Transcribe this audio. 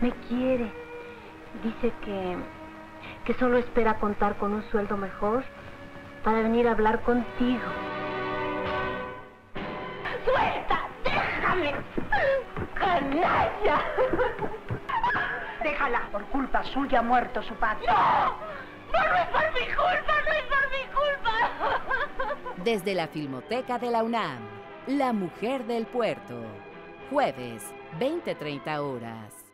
Me quiere. Dice que, que solo espera contar con un sueldo mejor para venir a hablar contigo. ¡Suelta! ¡Déjame! ¡Canalla! Déjala, por culpa suya ha muerto su padre. ¡No! ¡No, no es por mi culpa! ¡No es por mi culpa! Desde la Filmoteca de la UNAM, La Mujer del Puerto. Jueves, 20-30 horas.